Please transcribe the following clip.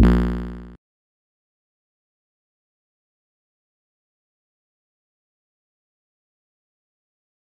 you